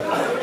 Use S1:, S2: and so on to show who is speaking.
S1: you